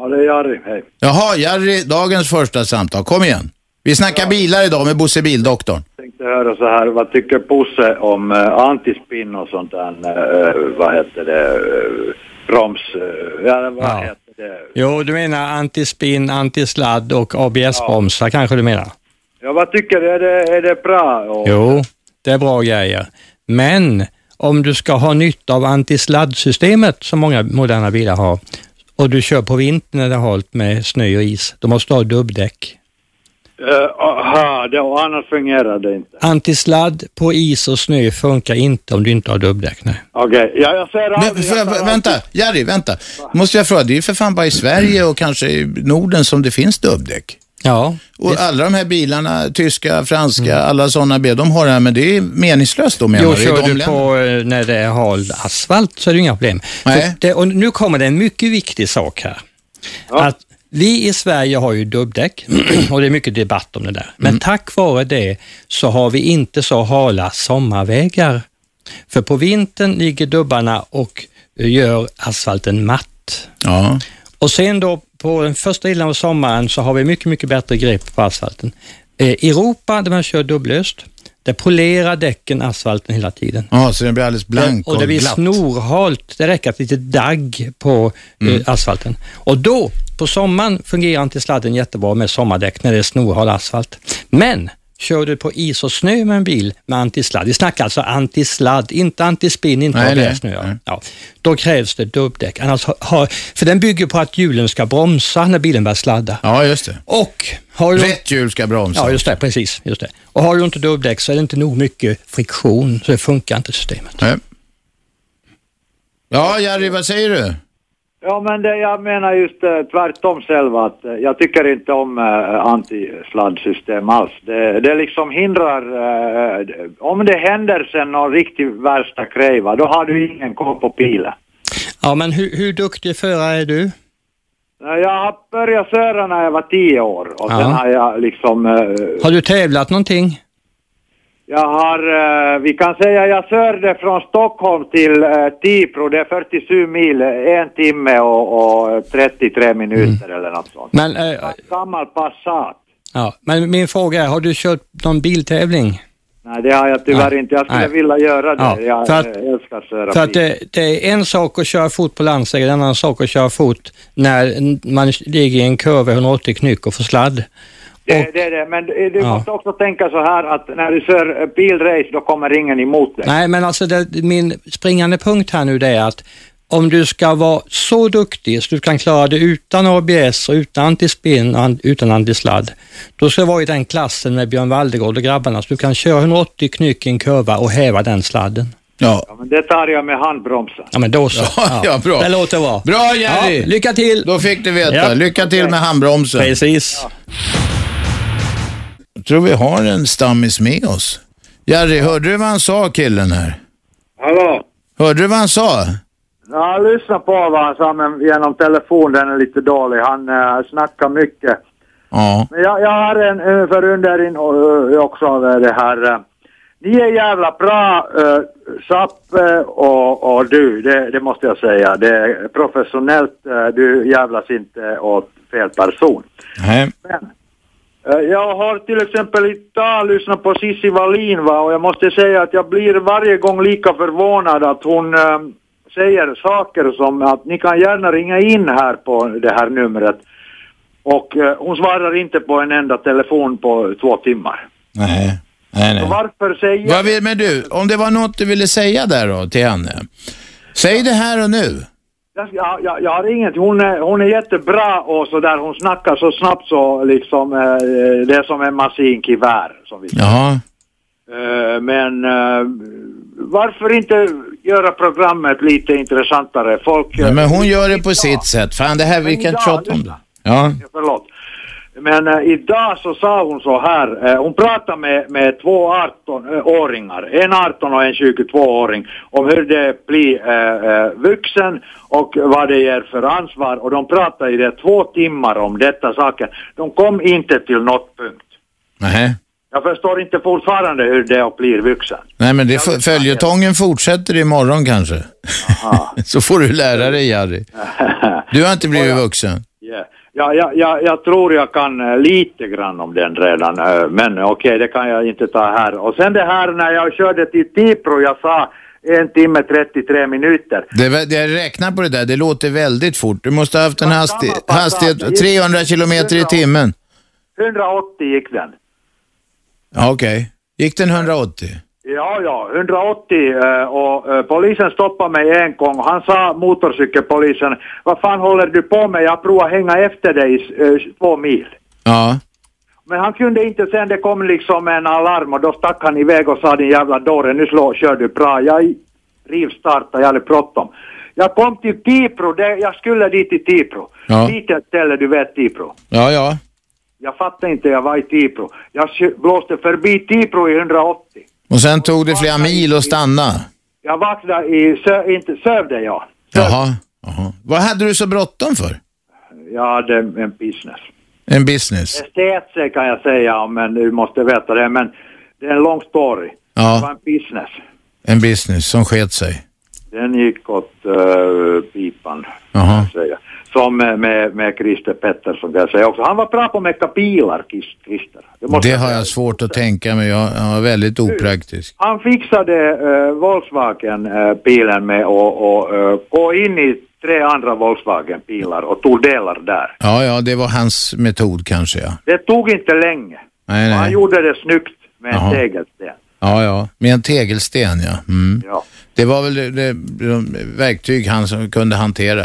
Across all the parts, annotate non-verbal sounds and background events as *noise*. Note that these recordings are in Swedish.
Ja, det är Jari. Hej. Jaha, Jerry, dagens första samtal. Kom igen. Vi snackar bilar idag med Bosse Bildoktorn. tänkte höra så här, vad tycker Bosse om uh, antispinn och sånt där, uh, vad heter det, uh, broms, uh, ja, vad Ja. heter det? Jo, du menar antispinn, antisladd och ABS-bromsar kanske du menar? Ja, vad tycker du, är det, är det bra? Och, Jo, det är bra grejer. Men om du ska ha nytta av antisladdsystemet som många moderna bilar har och du kör på vintern när det är halt med snö och is, då måste du ha dubbdäck. Uh, aha, det, och annars fungerar det inte. Antisladd på is och snö funkar inte om du inte har dubbdäck. Nej. Okej, ja, jag Men, aldrig... för, jag tar vänta, Jerry, vänta. Måste jag fråga, det är ju för fan bara i Sverige och kanske i Norden som det finns dubbdäck. Ja, Och alla de här bilarna, tyska, franska, alla sådana bilar, de har det här, men det är meningslöst då menar Jo, du? kör du på eh, när det är hal asfalt så är det inga problem. Det, och nu kommer det en mycket viktig sak här. Att vi i Sverige har ju dubbdäck *clears throat* och det är mycket debatt om det där. Men tack vare det så har vi inte så hala sommarvägar. För på vintern ligger dubbarna och gör asfalten matt. Ja. Och sen då på den första delen av sommaren så har vi mycket, mycket bättre grepp på asfalten. Eh, I Europa där man kör dubblöst, där polerar däcken asfalten hela tiden. ja, så den blir alldeles blank och, och det blir glatt. snorhalt. Det räcker ett litet dagg på Mm. eh, asfalten. Och då, på sommaren, fungerar inte sladden jättebra med sommardäck när det är snorhal asfalt. Men kör du på is och snö med en bil med antisladd, vi snackar alltså antisladd, inte antispinn, inte Nej, nej, nej. Ja. Då krävs det dubbdäck. Annars har, för den bygger på att hjulen ska bromsa när bilen börjar sladda. Ja, just det. Och har du... Rätt hjul ska bromsa. Ja, just det, precis. Just det. Och har du inte dubbdäck så är det inte nog mycket friktion, så det funkar inte systemet. Nej. Ja, Jerry, vad säger du? Ja, men det, jag menar just eh, tvärtom själv att eh, jag tycker inte om eh, antisladdsystem alls. Det, det liksom hindrar, eh, om det händer sen någon riktigt värsta grej, då har du ingen koll på bilen. Ja, men hur, hur duktig förare är du? Eh, Jag har börjat köra när jag var tio år och Ja. sen har jag liksom, eh, Har du tävlat någonting? Jag har, eh, vi kan säga jag körde från Stockholm till eh, Tibro, det är 47 mil, en timme och, och 33 minuter eller något sånt. Men, eh, Gammal Passat. ja, men min fråga är, har du kört någon biltävling? Nej, det har jag tyvärr Nej. inte. Jag skulle Nej. vilja göra det. Ja, Jag för att- eh, älskar köra För att det, det är en sak att köra fot på landsväg, en annan sak att köra fot när man ligger i en kurva 180 knyck och får sladd. Det, det är det. Men du Ja. måste också tänka så här att när du kör eh, bilrace då kommer ingen emot dig. Nej, men alltså det, min springande punkt här nu det är att om du ska vara så duktig så du kan klara det utan ABS och utan antispinn och an- utan antisladd, då ska du vara i den klassen med Björn Waldegård och grabbarna så du kan köra 180 knyck i en kurva och häva den sladden. Ja. Ja, men det tar jag med handbromsen. Ja, men då så. Ja, *laughs* ja, bra. Det låter bra. Bra Jerry! Ja, lycka till! Då fick du veta. Ja. Lycka till med handbromsen. Precis. Jag tror vi har en stammis med oss. Jerry, hörde du vad han sa killen här? Hallå? Hörde du vad han sa? Ja, lyssna på vad han sa men genom telefon, den är lite dålig. Han uh, snackar mycket. Ja. Men jag, jag har en uh, förundring uh, också över det här. Ni är jävla bra, Sappe och, och du, det, det måste jag säga. Det är professionellt, uh, du jävlas inte åt fel person. Nej. Eh, Jag har till exempel idag lyssnat på Cissi Wallin va, och jag måste säga att jag blir varje gång lika förvånad att hon eh, säger saker som att ni kan gärna ringa in här på det här numret. Och eh, hon svarar inte på en enda telefon på två timmar. Nej. Nej, Så nej. varför säger Vad vill, men du, om det var något du ville säga där då till henne. Säg det här och nu. Jag, jag, jag, har inget, hon är, hon är jättebra och så där, hon snackar så snabbt så liksom, eh, det är som en maskinkivär som vi säger. Jaha. Eh, Men eh, varför inte göra programmet lite intressantare? Folk... Ja, men hon gör det på sitt sätt. Fan, det här, vi kan tjata om det. Ja. Förlåt. Men eh, idag så sa hon så här, eh, hon pratade med, med två 18-åringar, en 18 och en 22-åring, om hur det blir eh, eh, vuxen och vad det ger för ansvar och de pratade i det två timmar om detta saker. De kom inte till något punkt. Nej. Jag förstår inte fortfarande hur det är att bli vuxen. Nej, men det följetongen fortsätter imorgon kanske. *laughs* Så får du lära dig, Jerry. *laughs* Du har inte blivit vuxen. Ja, ja, ja, jag tror jag kan eh, lite grann om den redan, eh, men okej, det kan jag inte ta här. Och sen det här när jag körde till Tipro, jag sa en timme 33 minuter. Det, jag räknar på det där, det låter väldigt fort. Du måste ha haft en hasti hastighet 300 kilometer i timmen. 180 gick den. Okej. Gick den 180? Ja, ja, 180 eh, och eh, polisen stoppade mig en gång han sa motorcykelpolisen, vad fan håller du på med? Jag provar hänga efter dig i eh, två mil. Ja. Men han kunde inte sen, det kom liksom en alarm och då stack han iväg och sa din jävla dåre, nu slår, kör du bra. Jag rivstartade, jag hade bråttom. Jag kom till Tipro, det, jag skulle dit till Tipro. Ja. Litet ställe, du vet Tipro. Ja, ja. Jag fattade inte, jag var i Tipro. Jag blåste förbi Tipro i 180. Och sen tog det flera mil att stanna. Jag vaknade i, Sö, inte Sövde jag. Sövde. Jaha. Jaha. Vad hade du så bråttom för? Jag hade en business. En business? STC kan jag säga, men du måste veta det, men det är en lång story. Det var Ja, en business. en business som sket sig. Den gick åt uh, pipan, Jaha. säga. Som med, med, Christer Pettersson kan jag säga också. Han var bra på att mecka bilar, Christer. Måste Det har jag svårt att tänka mig. Jag jag är väldigt opraktisk. Han fixade uh, Volkswagen-bilen med att och, eh, gå in i tre andra Volkswagen-bilar och tog delar där. Ja, ja, det var hans metod kanske, ja. Det tog inte länge. Nej, Och Han nej. gjorde det snyggt med en Jaha. tegelsten. Ja, ja. Med en tegelsten, ja. Mm. Ja. Det var väl det, det, de verktyg han som kunde hantera.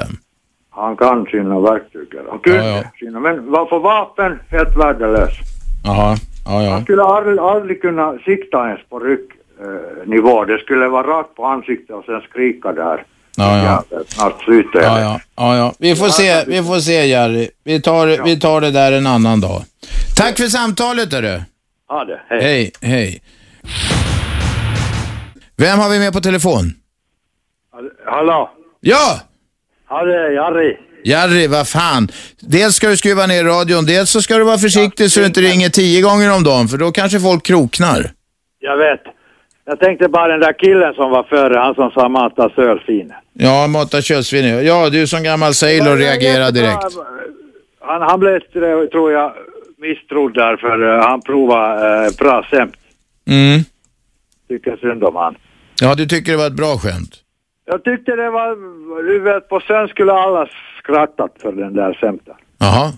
Han kan sina verktyg. Han kunde Ja, ja. sina, men vad för vapen, helt värdelös. Jaha, ja, Han ja. skulle aldrig, aldrig kunna sikta ens på rycknivå. Eh, nivå. det skulle vara rakt på ansiktet och sen skrika där. Ja, ja. Snart slutar jag. Ja, ja, ja. Vi får se, vi får se Jerry. Vi tar, vi tar det där en annan dag. Tack för samtalet hörru. Ha det. Hej. Hej, hej. Vem har vi med på telefon? Hallå? Ja! Ja, det är Jari. Jerry, vad fan. Dels ska du skruva ner radion, dels så ska du vara försiktig så du inte ringer tio gånger om dagen, för då kanske folk kroknar. Jag vet. Jag tänkte bara den där killen som var före, han som sa mata sölfin. Ja, mata köttsvin. Ja, du som gammal sailor reagerar direkt. Han, han blev, tror jag, misstrodd där för eh, han provade uh, bra sämt. Mm. Tycker synd om han. Ja, du tycker det var ett bra skämt? Jag tyckte det var, du vet, på sen skulle alla skrattat för den där sämten. Jaha.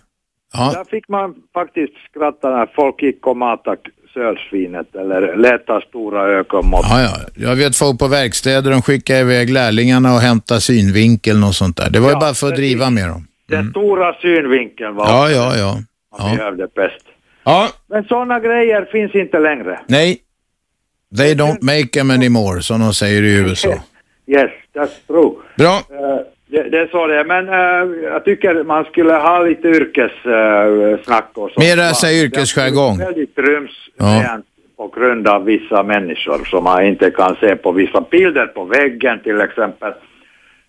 Ja. Där fick man faktiskt skratta när folk gick och matade sölsvinet eller leta stora ögonmått. Ja, ja. Jag vet folk på verkstäder, de skickar iväg lärlingarna och hämtar synvinkeln och sånt där. Det var ju Ja, bara för att driva med dem. Den stora synvinkeln var Ja, ja, ja. man Ja, behövde bäst. ja. Men sådana grejer finns inte längre. nej. They don't make them anymore, som de säger i USA. *laughs* Yes, that's true. Bra. Eh, det, det är så det är, men eh, jag tycker man skulle ha lite yrkessnack och så. Mera, säg, yrkesjargong. Väldigt ryms Ja. på grund av vissa människor som man inte kan se på vissa bilder på väggen till exempel.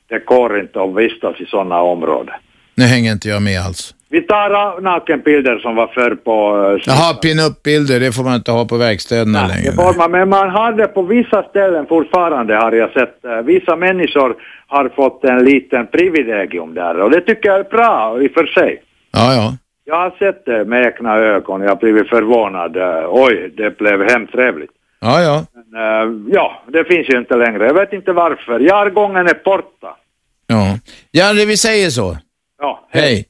Det går inte att vistas i sådana områden. Nu hänger inte jag med alls. Vi tar nakenbilder som var förr på... Uh, Jaha, pin-up-bilder, det får man inte ha på verkstäderna Nej, längre. det får man, men man hade på vissa ställen fortfarande har jag sett, eh, vissa människor har fått en liten privilegium där och det tycker jag är bra i och för sig. Ja, ja. Jag har sett det med egna ögon, jag har blivit förvånad. Eh, Oj, det blev hemtrevligt. Ja, ja. Men, eh, ja, det finns ju inte längre. Jag vet inte varför. Jargongen är borta. ja. Janne, vi säger så. Oh, ja, Hej.